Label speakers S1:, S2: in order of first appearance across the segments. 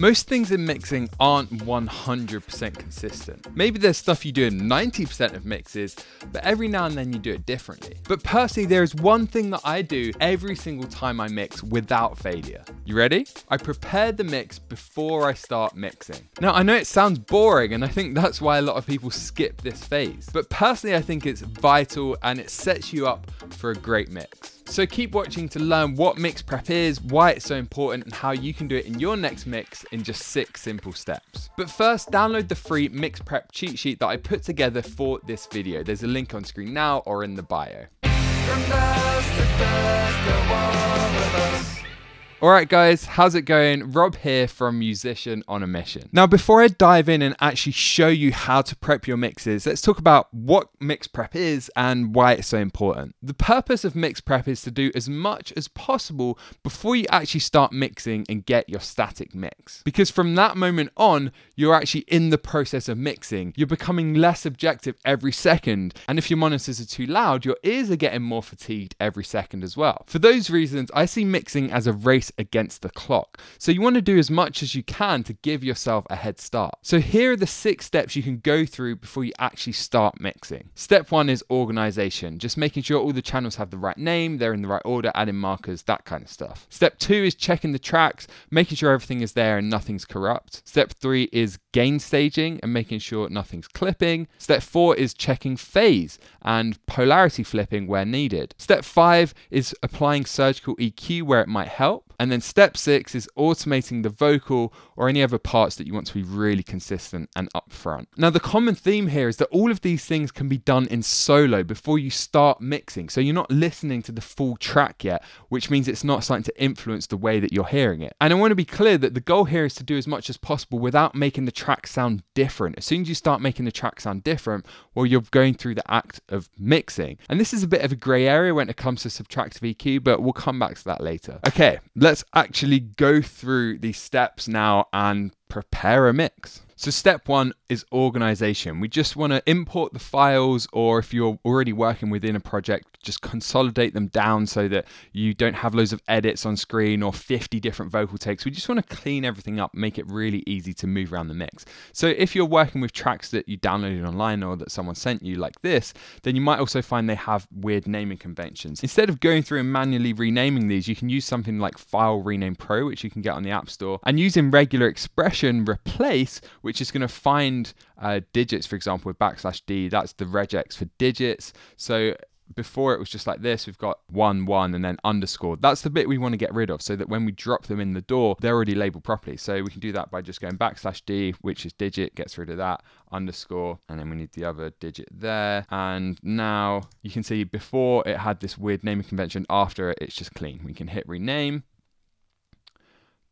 S1: Most things in mixing aren't 100% consistent. Maybe there's stuff you do in 90% of mixes, but every now and then you do it differently. But personally, there is one thing that I do every single time I mix without failure. You ready? I prepare the mix before I start mixing. Now, I know it sounds boring, and I think that's why a lot of people skip this phase, but personally, I think it's vital and it sets you up for a great mix. So keep watching to learn what mix prep is, why it's so important, and how you can do it in your next mix in just six simple steps. But first, download the free mix prep cheat sheet that I put together for this video. There's a link on screen now or in the bio. Alright guys, how's it going? Rob here from Musician on a Mission. Now before I dive in and actually show you how to prep your mixes, let's talk about what mix prep is and why it's so important. The purpose of mix prep is to do as much as possible before you actually start mixing and get your static mix. Because from that moment on, you're actually in the process of mixing. You're becoming less objective every second. And if your monitors are too loud, your ears are getting more fatigued every second as well. For those reasons, I see mixing as a race against the clock. So you want to do as much as you can to give yourself a head start. So here are the six steps you can go through before you actually start mixing. Step one is organization, just making sure all the channels have the right name, they're in the right order, adding markers, that kind of stuff. Step two is checking the tracks, making sure everything is there and nothing's corrupt. Step three is gain staging and making sure nothing's clipping. Step four is checking phase and polarity flipping where needed. Step five is applying surgical EQ where it might help. And then step six is automating the vocal or any other parts that you want to be really consistent and upfront. Now, the common theme here is that all of these things can be done in solo before you start mixing. So you're not listening to the full track yet, which means it's not starting to influence the way that you're hearing it. And I want to be clear that the goal here is to do as much as possible without making the track sound different. As soon as you start making the track sound different, well, you're going through the act of mixing. And this is a bit of a grey area when it comes to subtractive EQ, but we'll come back to that later. Okay, let's let's actually go through these steps now and prepare a mix. So step one is organization. We just want to import the files or if you're already working within a project, just consolidate them down so that you don't have loads of edits on screen or 50 different vocal takes. We just want to clean everything up, make it really easy to move around the mix. So if you're working with tracks that you downloaded online or that someone sent you like this, then you might also find they have weird naming conventions. Instead of going through and manually renaming these, you can use something like File Rename Pro, which you can get on the App Store, and using regular expression replace, which is going to find uh, digits, for example, with backslash D. That's the regex for digits. So before it was just like this we've got one one and then underscore that's the bit we want to get rid of so that when we drop them in the DAW, they're already labeled properly so we can do that by just going backslash d which is digit gets rid of that underscore and then we need the other digit there and now you can see before it had this weird naming convention after it it's just clean we can hit rename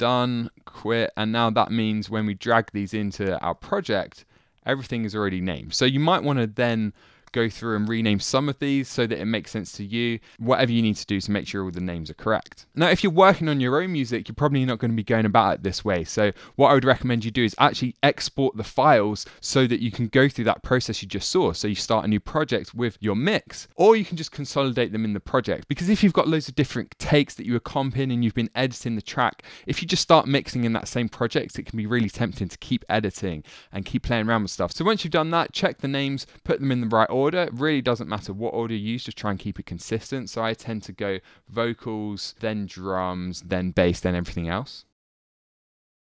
S1: done, quit, and now that means when we drag these into our project, everything is already named. So you might want to then go through and rename some of these so that it makes sense to you, whatever you need to do to make sure all the names are correct. Now, if you're working on your own music, you're probably not going to be going about it this way. So, what I would recommend you do is actually export the files so that you can go through that process you just saw. So, you start a new project with your mix, or you can just consolidate them in the project. Because if you've got loads of different takes that you are comping and you've been editing the track, if you just start mixing in that same project, it can be really tempting to keep editing and keep playing around with stuff. So, once you've done that, check the names, put them in the right order order. It really doesn't matter what order you use, just try and keep it consistent. So I tend to go vocals, then drums, then bass, then everything else.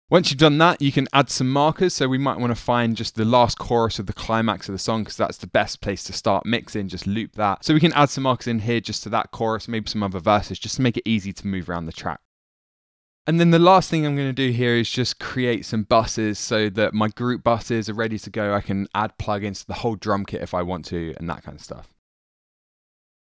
S1: Once you've done that, you can add some markers. So we might want to find just the last chorus of the climax of the song because that's the best place to start mixing. Just loop that. So we can add some markers in here just to that chorus, maybe some other verses, just to make it easy to move around the track. And then the last thing I'm going to do here is just create some buses so that my group buses are ready to go. I can add plugins to the whole drum kit if I want to and that kind of stuff.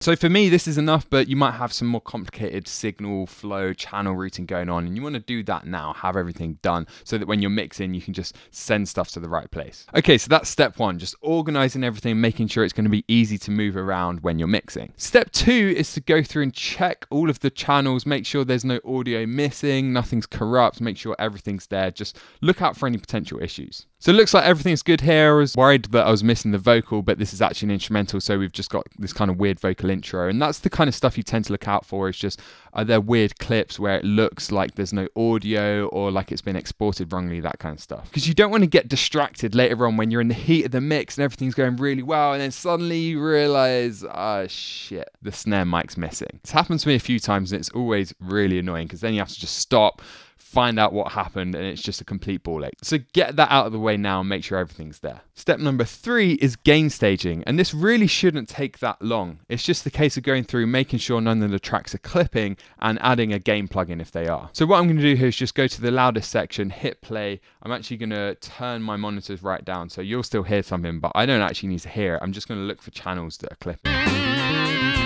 S1: So for me, this is enough, but you might have some more complicated signal flow channel routing going on, and you want to do that now, have everything done, so that when you're mixing, you can just send stuff to the right place. Okay, so that's step one, just organizing everything, making sure it's going to be easy to move around when you're mixing. Step two is to go through and check all of the channels, make sure there's no audio missing, nothing's corrupt, make sure everything's there, just look out for any potential issues. So it looks like everything's good here. I was worried that I was missing the vocal, but this is actually an instrumental, so we've just got this kind of weird vocal intro. And that's the kind of stuff you tend to look out for is just are there weird clips where it looks like there's no audio or like it's been exported wrongly, that kind of stuff. Because you don't want to get distracted later on when you're in the heat of the mix and everything's going really well, and then suddenly you realize, oh shit, the snare mic's missing. It's happened to me a few times and it's always really annoying because then you have to just stop find out what happened, and it's just a complete ball ache. So get that out of the way now and make sure everything's there. Step number three is gain staging, and this really shouldn't take that long. It's just the case of going through, making sure none of the tracks are clipping, and adding a gain plugin if they are. So what I'm going to do here is just go to the loudest section, hit play. I'm actually going to turn my monitors right down, so you'll still hear something, but I don't actually need to hear it. I'm just going to look for channels that are clipping.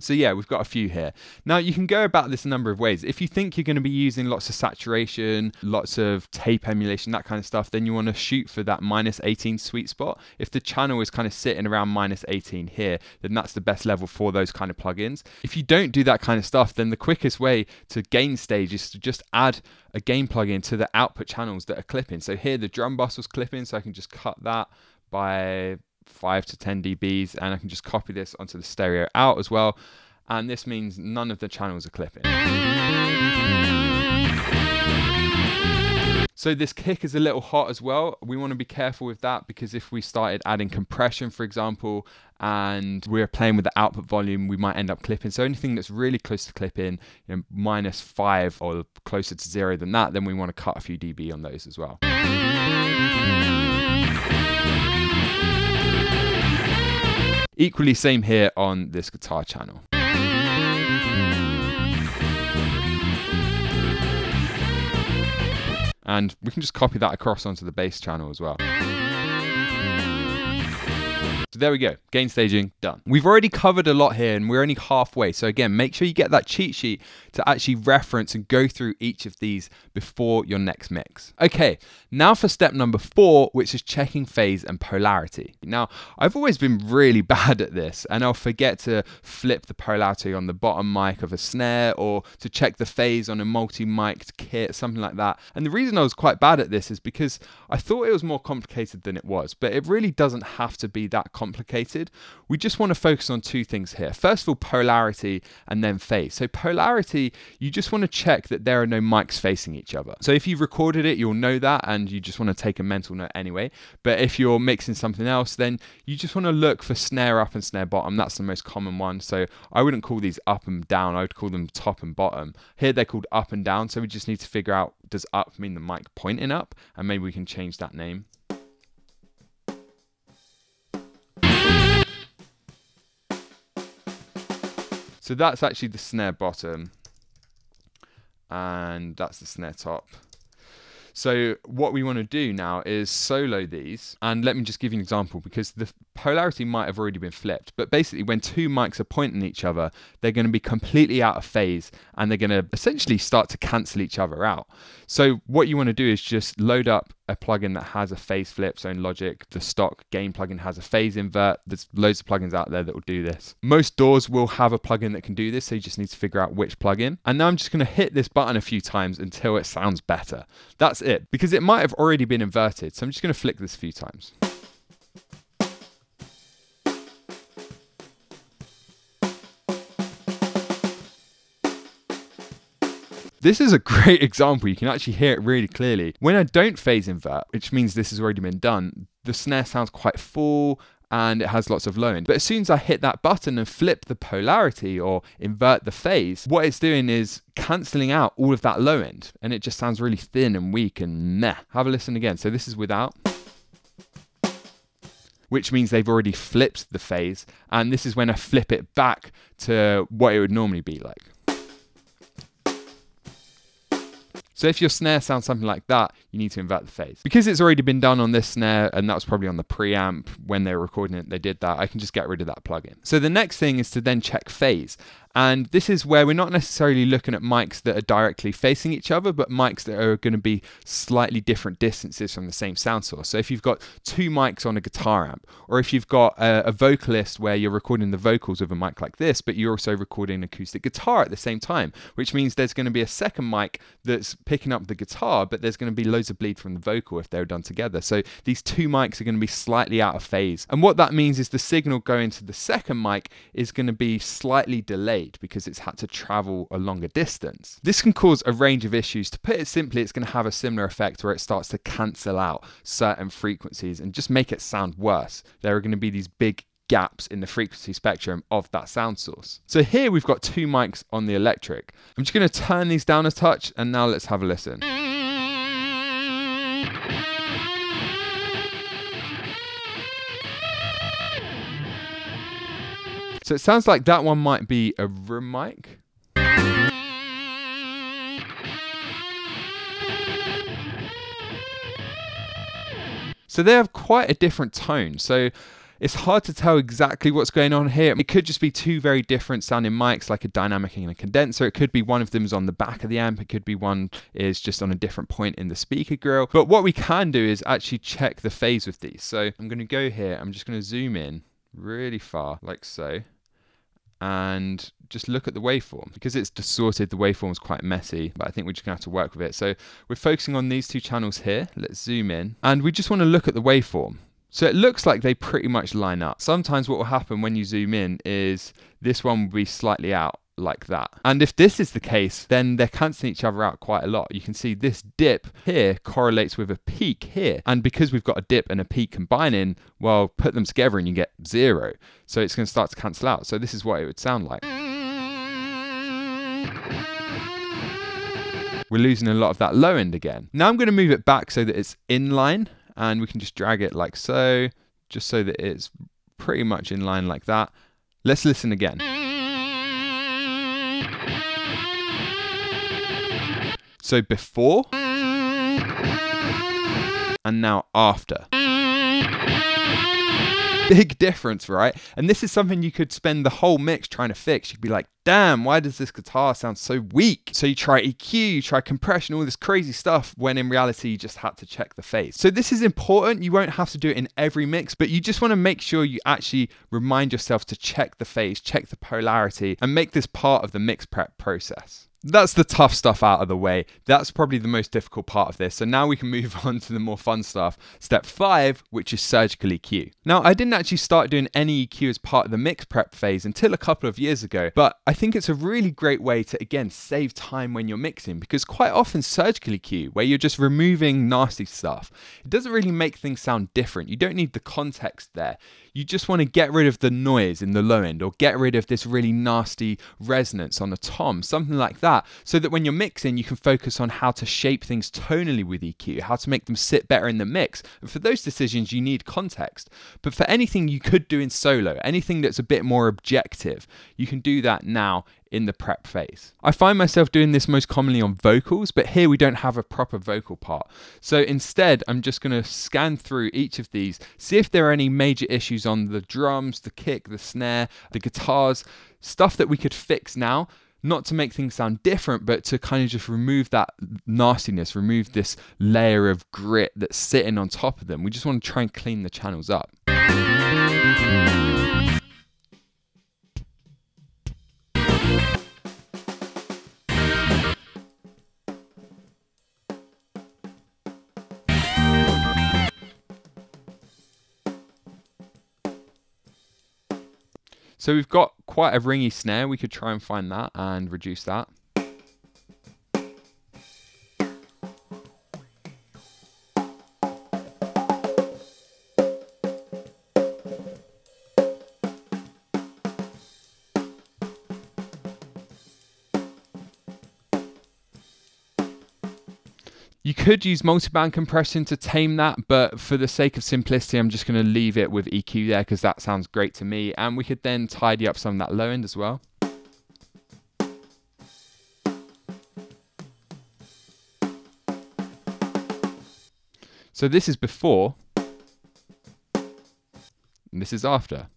S1: So yeah, we've got a few here. Now you can go about this a number of ways. If you think you're going to be using lots of saturation, lots of tape emulation, that kind of stuff, then you want to shoot for that minus 18 sweet spot. If the channel is kind of sitting around minus 18 here, then that's the best level for those kind of plugins. If you don't do that kind of stuff, then the quickest way to gain stage is to just add a gain plugin to the output channels that are clipping. So here the drum bus was clipping, so I can just cut that by 5 to 10 dBs and I can just copy this onto the stereo out as well and this means none of the channels are clipping. So this kick is a little hot as well. We want to be careful with that because if we started adding compression, for example, and we're playing with the output volume, we might end up clipping. So anything that's really close to clipping, you know, minus five or closer to zero than that, then we want to cut a few dB on those as well. Equally same here on this guitar channel. And we can just copy that across onto the bass channel as well. So there we go, gain staging done. We've already covered a lot here and we're only halfway. So again, make sure you get that cheat sheet to actually reference and go through each of these before your next mix. Okay, now for step number four, which is checking phase and polarity. Now, I've always been really bad at this and I'll forget to flip the polarity on the bottom mic of a snare or to check the phase on a multi-mic'd kit, something like that. And the reason I was quite bad at this is because I thought it was more complicated than it was, but it really doesn't have to be that complicated. We just want to focus on two things here. First of all, polarity and then phase. So polarity, you just want to check that there are no mics facing each other. So if you've recorded it, you'll know that and you just want to take a mental note anyway. But if you're mixing something else, then you just want to look for snare up and snare bottom. That's the most common one. So I wouldn't call these up and down. I would call them top and bottom. Here they're called up and down. So we just need to figure out does up mean the mic pointing up? And maybe we can change that name. So that's actually the snare bottom and that's the snare top. So what we want to do now is solo these and let me just give you an example because the polarity might have already been flipped but basically when two mics are pointing each other they're going to be completely out of phase and they're going to essentially start to cancel each other out. So what you want to do is just load up a plugin that has a phase flip. So in Logic, the stock gain plugin has a phase invert. There's loads of plugins out there that will do this. Most DAWs will have a plugin that can do this, so you just need to figure out which plugin. And now I'm just going to hit this button a few times until it sounds better. That's it, because it might have already been inverted. So I'm just going to flick this a few times. This is a great example. You can actually hear it really clearly. When I don't phase invert, which means this has already been done, the snare sounds quite full and it has lots of low end. But as soon as I hit that button and flip the polarity or invert the phase, what it's doing is cancelling out all of that low end and it just sounds really thin and weak and meh. Have a listen again. So this is without which means they've already flipped the phase. And this is when I flip it back to what it would normally be like. So if your snare sounds something like that, you need to invert the phase. Because it's already been done on this snare, and that was probably on the preamp when they were recording it, they did that, I can just get rid of that plugin. So the next thing is to then check phase. And this is where we're not necessarily looking at mics that are directly facing each other, but mics that are going to be slightly different distances from the same sound source. So if you've got two mics on a guitar amp, or if you've got a, a vocalist where you're recording the vocals with a mic like this, but you're also recording acoustic guitar at the same time, which means there's going to be a second mic that's picking up the guitar, but there's going to be loads loads of bleed from the vocal if they're done together. So these two mics are going to be slightly out of phase. And what that means is the signal going to the second mic is going to be slightly delayed because it's had to travel a longer distance. This can cause a range of issues. To put it simply, it's going to have a similar effect where it starts to cancel out certain frequencies and just make it sound worse. There are going to be these big gaps in the frequency spectrum of that sound source. So here we've got two mics on the electric. I'm just going to turn these down a touch and now let's have a listen. So it sounds like that one might be a room mic. So they have quite a different tone. So it's hard to tell exactly what's going on here. It could just be two very different sounding mics, like a dynamic and a condenser. It could be one of them is on the back of the amp. It could be one is just on a different point in the speaker grill. But what we can do is actually check the phase with these. So I'm going to go here. I'm just going to zoom in really far, like so and just look at the waveform. Because it's distorted, the waveform is quite messy, but I think we're just gonna have to work with it. So we're focusing on these two channels here. Let's zoom in. And we just wanna look at the waveform. So it looks like they pretty much line up. Sometimes what will happen when you zoom in is this one will be slightly out like that. And if this is the case, then they're cancelling each other out quite a lot. You can see this dip here correlates with a peak here. And because we've got a dip and a peak combining, well, put them together and you get zero. So it's going to start to cancel out. So this is what it would sound like. We're losing a lot of that low end again. Now I'm going to move it back so that it's in line and we can just drag it like so, just so that it's pretty much in line like that. Let's listen again. So before and now after. Big difference, right? And this is something you could spend the whole mix trying to fix. You'd be like, damn, why does this guitar sound so weak? So you try EQ, you try compression, all this crazy stuff, when in reality you just had to check the phase. So this is important. You won't have to do it in every mix, but you just want to make sure you actually remind yourself to check the phase, check the polarity, and make this part of the mix prep process that's the tough stuff out of the way. That's probably the most difficult part of this. So now we can move on to the more fun stuff. Step five, which is surgical EQ. Now, I didn't actually start doing any EQ as part of the mix prep phase until a couple of years ago, but I think it's a really great way to, again, save time when you're mixing because quite often surgical EQ, where you're just removing nasty stuff, it doesn't really make things sound different. You don't need the context there. You just want to get rid of the noise in the low end or get rid of this really nasty resonance on the tom, something like that so that when you're mixing, you can focus on how to shape things tonally with EQ, how to make them sit better in the mix. And for those decisions, you need context. But for anything you could do in solo, anything that's a bit more objective, you can do that now in the prep phase. I find myself doing this most commonly on vocals, but here we don't have a proper vocal part. So instead, I'm just going to scan through each of these, see if there are any major issues on the drums, the kick, the snare, the guitars, stuff that we could fix now not to make things sound different, but to kind of just remove that nastiness, remove this layer of grit that's sitting on top of them. We just want to try and clean the channels up. So we've got quite a ringy snare. We could try and find that and reduce that. You could use multiband compression to tame that, but for the sake of simplicity, I'm just going to leave it with EQ there because that sounds great to me. And we could then tidy up some of that low end as well. So this is before, and this is after.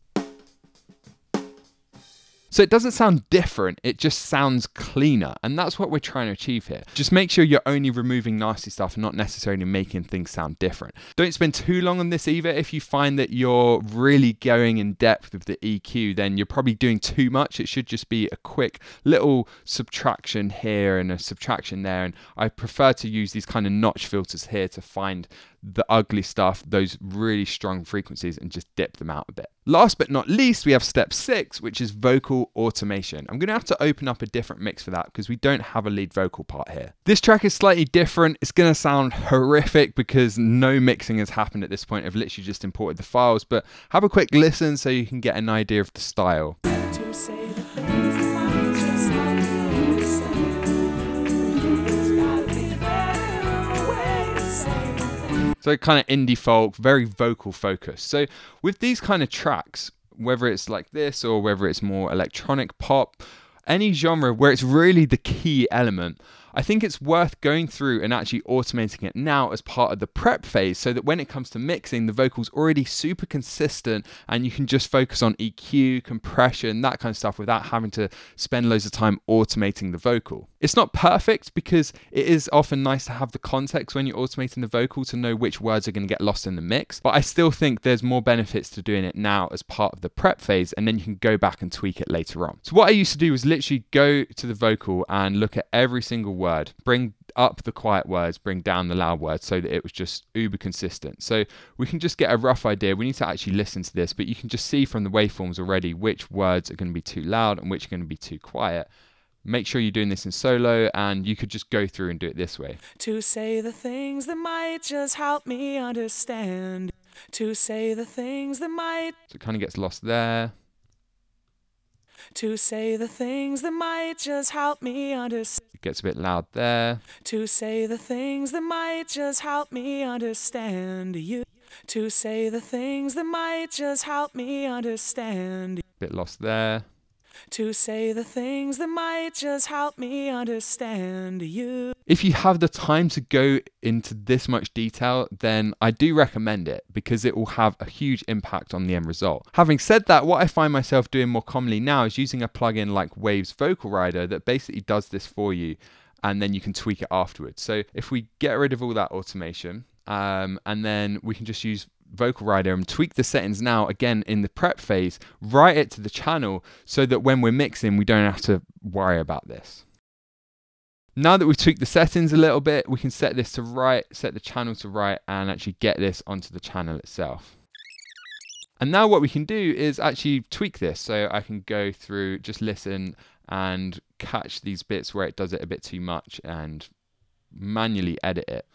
S1: So it doesn't sound different, it just sounds cleaner. And that's what we're trying to achieve here. Just make sure you're only removing nasty stuff and not necessarily making things sound different. Don't spend too long on this either. If you find that you're really going in depth with the EQ, then you're probably doing too much. It should just be a quick little subtraction here and a subtraction there. And I prefer to use these kind of notch filters here to find the ugly stuff, those really strong frequencies, and just dip them out a bit. Last but not least, we have step six, which is vocal automation. I'm going to have to open up a different mix for that because we don't have a lead vocal part here. This track is slightly different. It's going to sound horrific because no mixing has happened at this point. I've literally just imported the files, but have a quick listen so you can get an idea of the style. So kind of indie folk, very vocal focused. So with these kind of tracks, whether it's like this or whether it's more electronic pop, any genre where it's really the key element, I think it's worth going through and actually automating it now as part of the prep phase so that when it comes to mixing, the vocal's already super consistent and you can just focus on EQ, compression, that kind of stuff without having to spend loads of time automating the vocal. It's not perfect because it is often nice to have the context when you're automating the vocal to know which words are going to get lost in the mix, but I still think there's more benefits to doing it now as part of the prep phase and then you can go back and tweak it later on. So what I used to do was literally go to the vocal and look at every single word, bring up the quiet words, bring down the loud words so that it was just uber consistent. So we can just get a rough idea. We need to actually listen to this, but you can just see from the waveforms already which words are going to be too loud and which are going to be too quiet. Make sure you're doing this in solo and you could just go through and do it this way.
S2: To say the things that might just help me understand. To say the things that might.
S1: So it kind of gets lost there
S2: to say the things that might just help me understand.
S1: It gets a bit loud there.
S2: To say the things that might just help me understand you. To say the things that might just help me understand.
S1: Bit lost there
S2: to say the things that might just help me understand you.
S1: If you have the time to go into this much detail, then I do recommend it because it will have a huge impact on the end result. Having said that, what I find myself doing more commonly now is using a plugin like Waves Vocal Rider that basically does this for you and then you can tweak it afterwards. So if we get rid of all that automation, um, and then we can just use vocal rider and tweak the settings now again in the prep phase, write it to the channel so that when we're mixing, we don't have to worry about this. Now that we've tweaked the settings a little bit, we can set this to write, set the channel to write, and actually get this onto the channel itself. And now what we can do is actually tweak this. So I can go through, just listen and catch these bits where it does it a bit too much and manually edit it.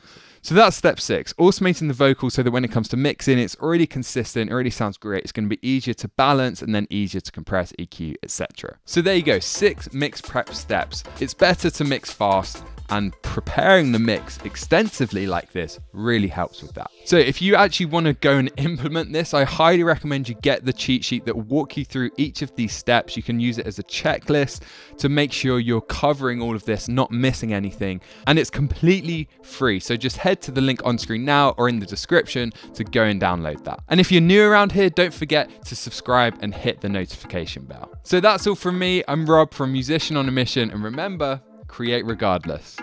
S1: So that's step six, automating the vocal so that when it comes to mixing, it's already consistent, already sounds great. It's going to be easier to balance and then easier to compress, EQ, etc. So there you go, six mix prep steps. It's better to mix fast and preparing the mix extensively like this really helps with that. So if you actually want to go and implement this, I highly recommend you get the cheat sheet that walk you through each of these steps. You can use it as a checklist to make sure you're covering all of this, not missing anything. And it's completely free. So just head to the link on screen now or in the description to go and download that. And if you're new around here, don't forget to subscribe and hit the notification bell. So that's all from me. I'm Rob from Musician on a Mission. And remember, create regardless.